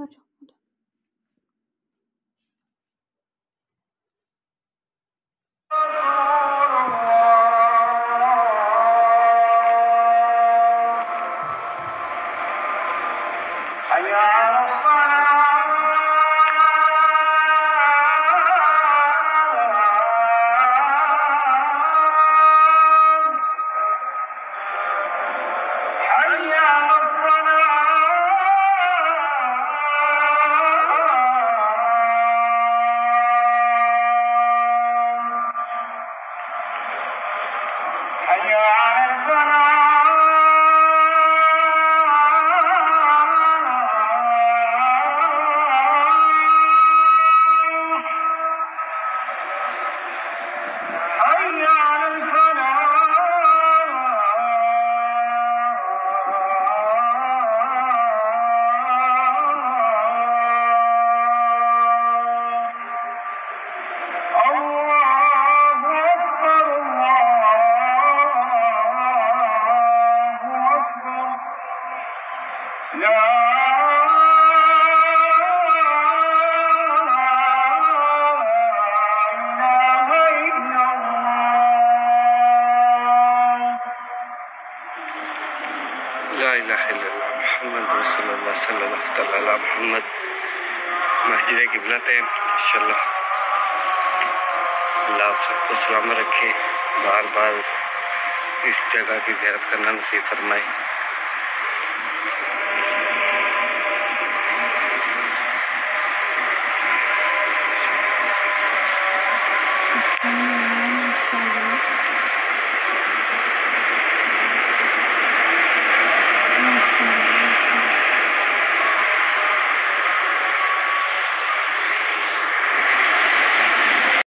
떨어져. 아니야. ஞான لا إله إلا الله لا إله إلا الله محمد رسول الله صلى الله تعالى على محمد मस्जिद किबलत है इंशाल्लाह अल्लाह आप सबको सलाम रखे बार बार इस जगह की जियारत करना नसीब फरमाए